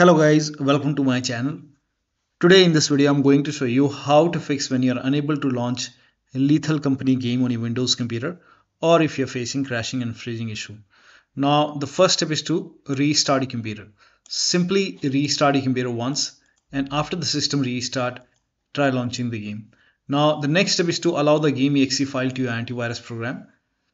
Hello guys, welcome to my channel. Today in this video I'm going to show you how to fix when you're unable to launch a Lethal Company game on your Windows computer or if you're facing crashing and freezing issue. Now the first step is to restart your computer. Simply restart your computer once and after the system restart try launching the game. Now the next step is to allow the game exe file to your antivirus program.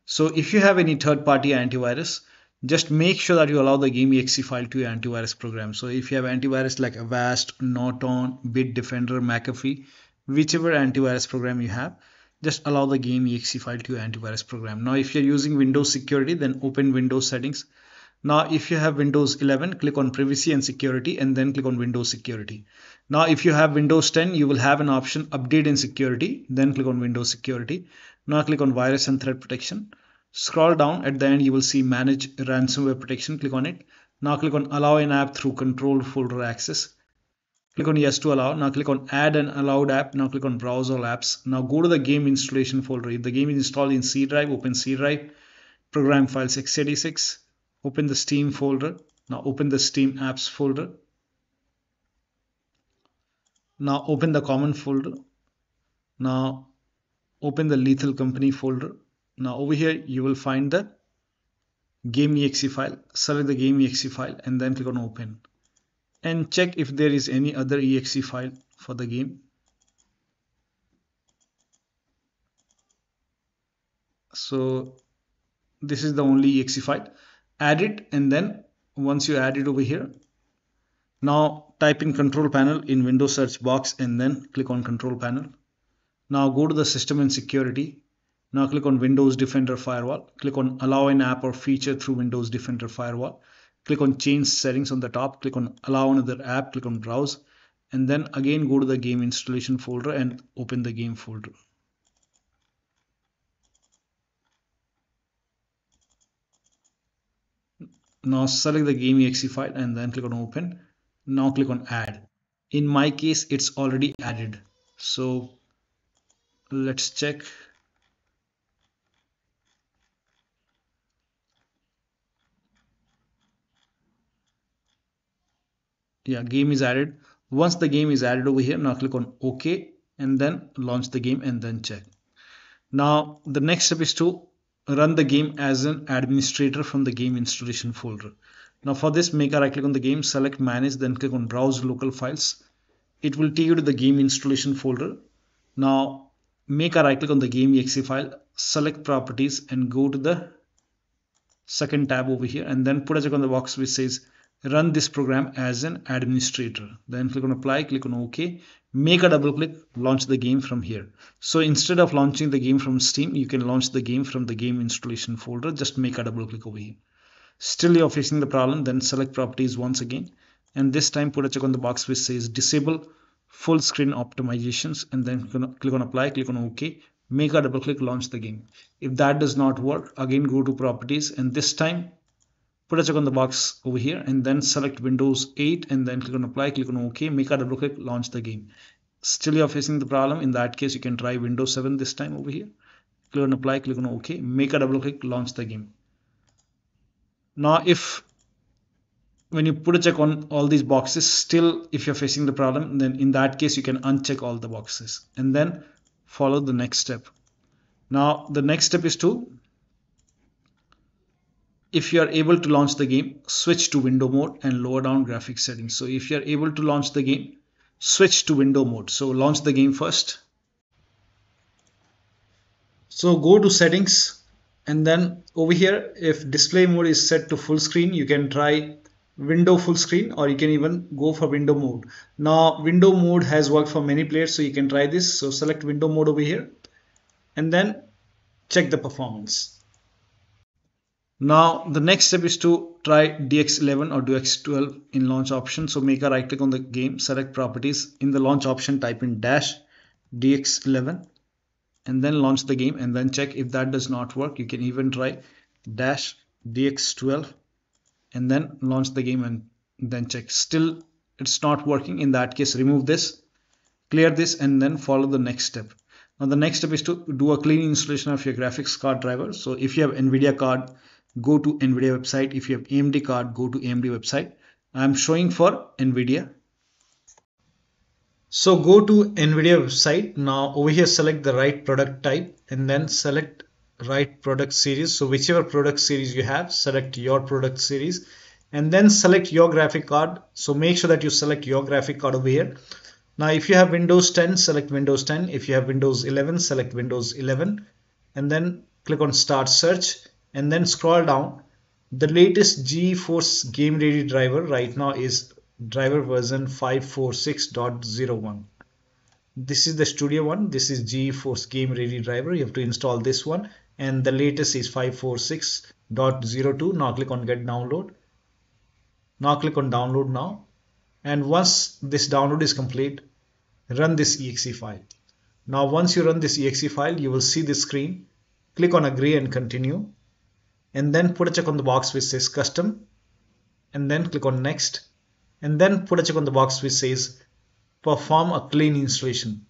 So if you have any third-party antivirus just make sure that you allow the game exe file to your antivirus program. So if you have antivirus like Avast, Norton, Bitdefender, McAfee, whichever antivirus program you have, just allow the game exe file to your antivirus program. Now if you're using Windows security, then open Windows settings. Now if you have Windows 11, click on privacy and security and then click on Windows security. Now if you have Windows 10, you will have an option update and security, then click on Windows security. Now click on virus and threat protection Scroll down at the end you will see manage ransomware protection. Click on it. Now click on allow an app through controlled folder access. Click on yes to allow. Now click on add an allowed app. Now click on browse all apps. Now go to the game installation folder. If the game is installed in C drive, open C drive. Program files x86. Open the Steam folder. Now open the Steam apps folder. Now open the common folder. Now open the lethal company folder now over here you will find the game exe file. Select the game exe file and then click on open. And check if there is any other exe file for the game. So this is the only exe file. Add it and then once you add it over here now type in control panel in windows search box and then click on control panel. Now go to the system and security now click on Windows Defender Firewall. Click on Allow an app or feature through Windows Defender Firewall. Click on Change Settings on the top. Click on Allow another app. Click on Browse. And then again go to the game installation folder and open the game folder. Now select the game exe file and then click on open. Now click on add. In my case, it's already added. So let's check yeah game is added. Once the game is added over here now click on ok and then launch the game and then check. Now the next step is to run the game as an administrator from the game installation folder. Now for this make a right click on the game select manage then click on browse local files. It will take you to the game installation folder. Now make a right click on the game exe file select properties and go to the second tab over here and then put a check on the box which says run this program as an administrator. Then click on apply click on ok. Make a double click launch the game from here. So instead of launching the game from steam you can launch the game from the game installation folder. Just make a double click over here. Still you're facing the problem. Then select properties once again. And this time put a check on the box which says disable full screen optimizations. And then click on apply click on ok. Make a double click launch the game. If that does not work again go to properties. And this time put a check on the box over here and then select Windows 8 and then click on apply, click on OK, make a double click, launch the game. Still you're facing the problem. In that case, you can try Windows 7 this time over here. Click on apply, click on OK, make a double click, launch the game. Now, if when you put a check on all these boxes, still if you're facing the problem, then in that case, you can uncheck all the boxes and then follow the next step. Now, the next step is to if you are able to launch the game switch to window mode and lower down graphics settings. So if you are able to launch the game switch to window mode. So launch the game first. So go to settings and then over here if display mode is set to full screen you can try window full screen or you can even go for window mode. Now window mode has worked for many players so you can try this. So select window mode over here and then check the performance now the next step is to try DX11 or DX12 in launch option. So make a right click on the game, select properties. In the launch option type in dash DX11 and then launch the game and then check if that does not work. You can even try dash DX12 and then launch the game and then check. Still it's not working. In that case remove this, clear this and then follow the next step. Now the next step is to do a clean installation of your graphics card driver. So if you have NVIDIA card go to NVIDIA website. If you have AMD card, go to AMD website. I'm showing for NVIDIA. So go to NVIDIA website. Now over here select the right product type and then select right product series. So whichever product series you have, select your product series and then select your graphic card. So make sure that you select your graphic card over here. Now if you have Windows 10, select Windows 10. If you have Windows 11, select Windows 11 and then click on start search and then scroll down. The latest GeForce Game Ready driver right now is driver version 546.01 this is the studio one. This is GeForce Game Ready driver. You have to install this one. And the latest is 546.02 now click on get download. Now click on download now. And once this download is complete run this exe file. Now once you run this exe file you will see this screen. Click on agree and continue and then put a check on the box which says custom and then click on next and then put a check on the box which says perform a clean installation.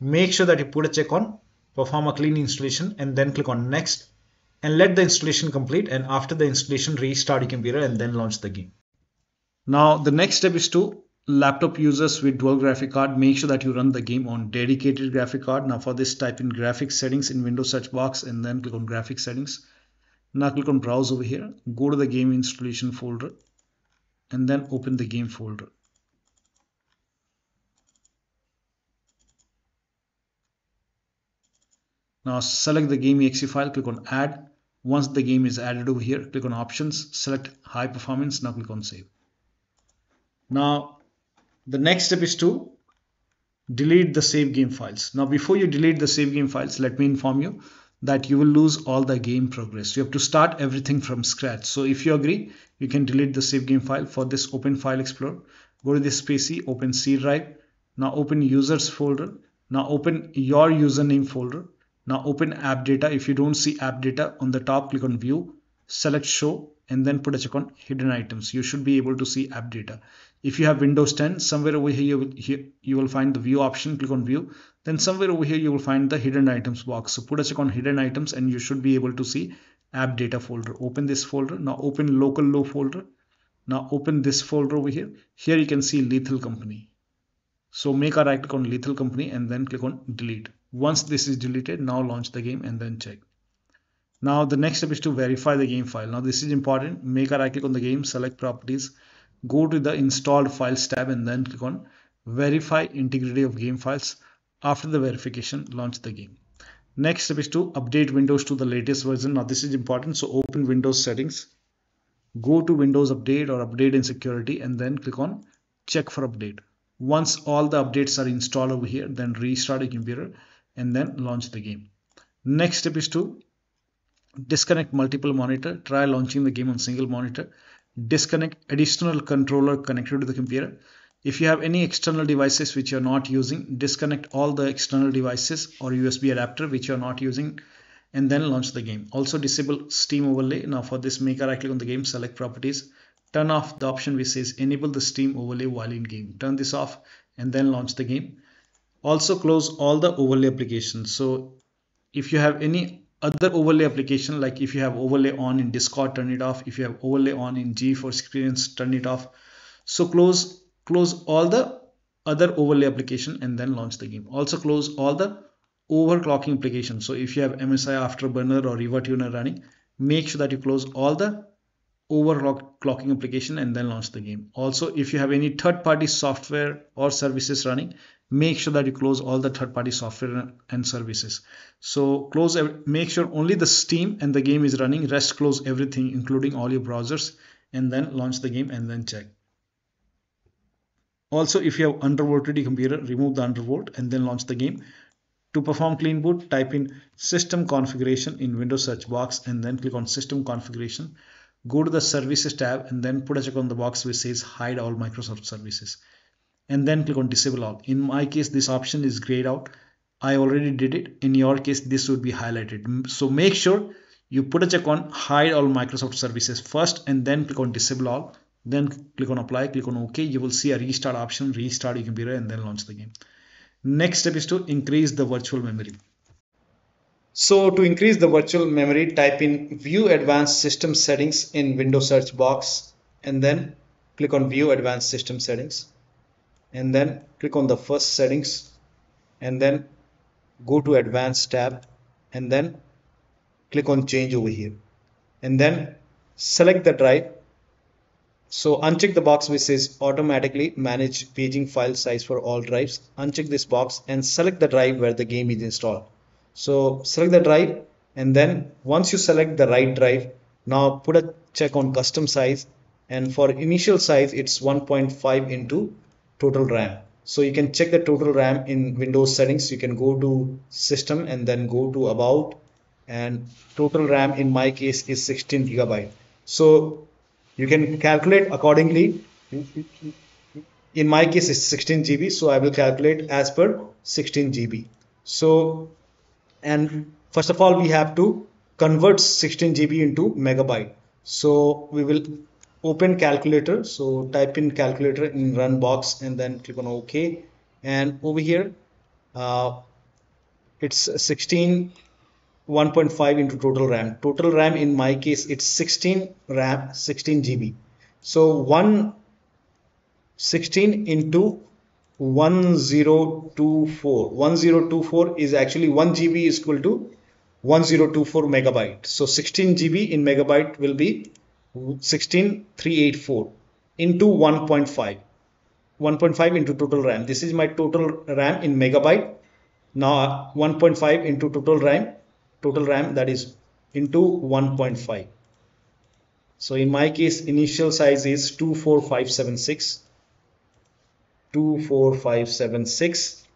Make sure that you put a check on perform a clean installation and then click on next and let the installation complete and after the installation restart your computer and then launch the game. Now the next step is to laptop users with dual graphic card make sure that you run the game on dedicated graphic card. Now for this type in graphics settings in windows search box and then click on graphics settings now click on browse over here go to the game installation folder and then open the game folder. Now select the game exe file click on add. Once the game is added over here click on options select high performance now click on save. Now the next step is to delete the save game files. Now before you delete the save game files let me inform you that you will lose all the game progress. You have to start everything from scratch. So if you agree, you can delete the save game file for this open file explorer. Go to this PC, open C drive. Now open users folder. Now open your username folder. Now open app data. If you don't see app data on the top, click on view, select show and then put a check on hidden items. You should be able to see app data. If you have Windows 10, somewhere over here you will, here, you will find the view option, click on view. Then somewhere over here you will find the hidden items box. So put a check on hidden items and you should be able to see app data folder. Open this folder. Now open local low folder. Now open this folder over here. Here you can see lethal company. So make a right click on lethal company and then click on delete. Once this is deleted, now launch the game and then check. Now the next step is to verify the game file. Now this is important. Make a right click on the game, select properties, go to the installed files tab and then click on verify integrity of game files after the verification launch the game. Next step is to update windows to the latest version. Now this is important so open windows settings go to windows update or update in security and then click on check for update. Once all the updates are installed over here then restart your computer and then launch the game. Next step is to disconnect multiple monitor. Try launching the game on single monitor. Disconnect additional controller connected to the computer. If you have any external devices which you're not using, disconnect all the external devices or USB adapter which you're not using and then launch the game. Also disable Steam overlay. Now for this, make a right click on the game, select properties, turn off the option which says enable the Steam overlay while in game. Turn this off and then launch the game. Also close all the overlay applications. So if you have any other overlay application like if you have overlay on in discord turn it off if you have overlay on in geforce experience turn it off so close close all the other overlay application and then launch the game. Also close all the overclocking applications so if you have msi afterburner or riva running make sure that you close all the overclocking application and then launch the game. Also if you have any third-party software or services running make sure that you close all the third-party software and services. So close make sure only the steam and the game is running. Rest close everything including all your browsers and then launch the game and then check also if you have undervolted computer remove the undervolt and then launch the game to perform clean boot type in system configuration in windows search box and then click on system configuration go to the services tab and then put a check on the box which says hide all microsoft services and then click on disable all. In my case, this option is grayed out. I already did it. In your case, this would be highlighted. So make sure you put a check on hide all Microsoft services first and then click on disable all. Then click on apply, click on OK. You will see a restart option, restart your computer and then launch the game. Next step is to increase the virtual memory. So to increase the virtual memory, type in view advanced system settings in Windows search box and then click on view advanced system settings and then click on the first settings and then go to advanced tab and then click on change over here and then select the drive so uncheck the box which says automatically manage paging file size for all drives. Uncheck this box and select the drive where the game is installed. So select the drive and then once you select the right drive now put a check on custom size and for initial size it's 1.5 into total RAM. So you can check the total RAM in Windows settings. You can go to system and then go to about and total RAM in my case is 16 gigabyte. So you can calculate accordingly. In my case it's 16 GB so I will calculate as per 16 GB so and first of all we have to convert 16 GB into megabyte. So we will open calculator. So type in calculator in run box and then click on ok. And over here uh, it's 16 1.5 into total RAM. Total RAM in my case it's 16 RAM 16 GB so 1 16 into 1024 1024 is actually 1 GB is equal to 1024 megabyte. So 16 GB in megabyte will be 16384 into 1.5 1.5 into total RAM. This is my total RAM in megabyte. Now 1.5 into total RAM total RAM that is into 1.5 so in my case initial size is 24576 24576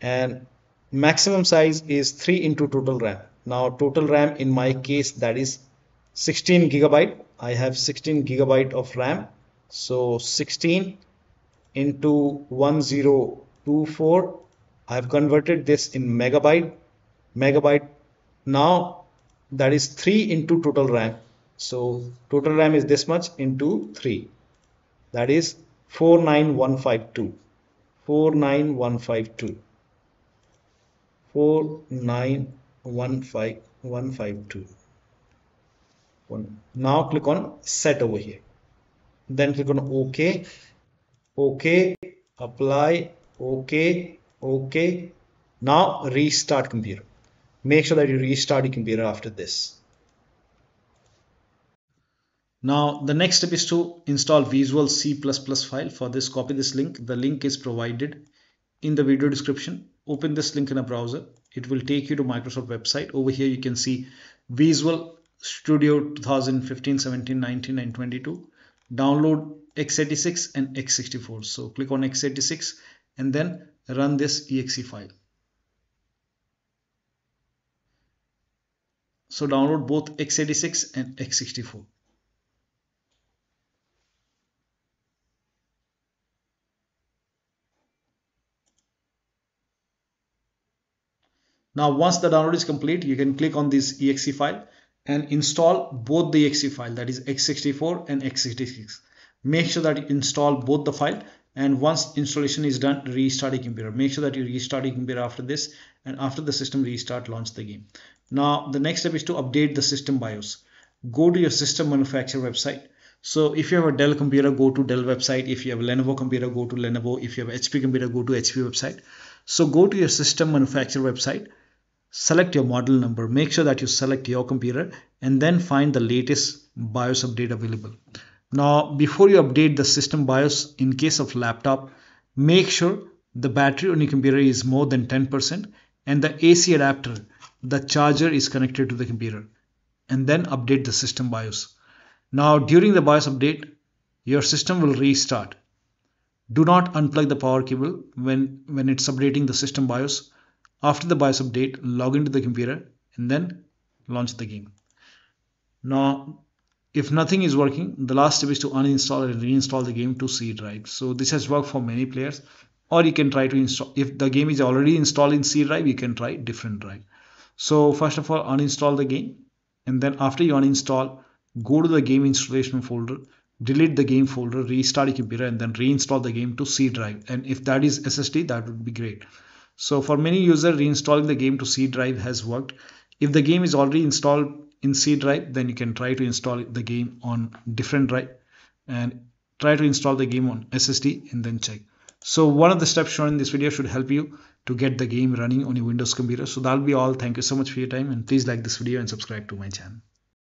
and maximum size is 3 into total RAM. Now total RAM in my case that is 16 gigabyte. I have 16 gigabyte of RAM. So 16 into 1024 I have converted this in megabyte. Megabyte now that is 3 into total RAM. So total RAM is this much into 3 that is 49152 49152 4915152 one. Now click on set over here. Then click on ok. Ok apply. Ok ok. Now restart computer make sure that you restart your computer after this now the next step is to install visual c++ file for this copy this link the link is provided in the video description open this link in a browser it will take you to microsoft website over here you can see visual Studio 2015, 17, 19 and 22. Download x86 and x64. So click on x86 and then run this exe file. So download both x86 and x64. Now once the download is complete, you can click on this exe file and install both the exe file that is x64 and x66 make sure that you install both the file and once installation is done restart your computer. Make sure that you restart your computer after this and after the system restart launch the game now the next step is to update the system BIOS. Go to your system manufacturer website. So if you have a Dell computer go to Dell website. If you have a Lenovo computer go to Lenovo. If you have HP computer go to HP website. So go to your system manufacturer website. Select your model number. Make sure that you select your computer and then find the latest BIOS update available. Now before you update the system BIOS in case of laptop make sure the battery on your computer is more than 10% and the AC adapter the charger is connected to the computer and then update the system BIOS now during the BIOS update your system will restart do not unplug the power cable when when it's updating the system BIOS after the BIOS update, log into the computer and then launch the game. Now, if nothing is working, the last step is to uninstall and reinstall the game to C drive. So this has worked for many players or you can try to install. If the game is already installed in C drive, you can try different drive. So first of all, uninstall the game and then after you uninstall, go to the game installation folder, delete the game folder, restart your computer and then reinstall the game to C drive. And if that is SSD, that would be great. So for many users, reinstalling the game to C drive has worked. If the game is already installed in C drive, then you can try to install the game on different drive. And try to install the game on SSD and then check. So one of the steps shown in this video should help you to get the game running on your Windows computer. So that'll be all. Thank you so much for your time and please like this video and subscribe to my channel.